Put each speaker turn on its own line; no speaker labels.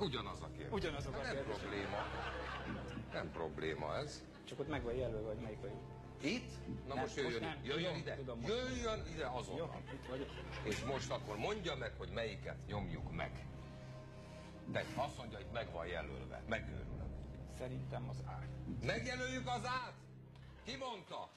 Ugyanaz a kérdés.
Ugyanazok a
kérdés. nem probléma. Nem probléma ez.
Csak ott meg van jelölve, hogy melyik vagyok.
Itt? Na
Nem,
most jöjjön,
most nem.
jöjjön
Tudom,
ide.
tudom, most.
jöjjön ide
Jó, itt vagyok.
És most akkor mondja meg, hogy melyiket nyomjuk meg. De azt mondja, hogy meg van jelölve. Megőrülök.
Szerintem az át.
Megjelöljük az át? Ki mondta?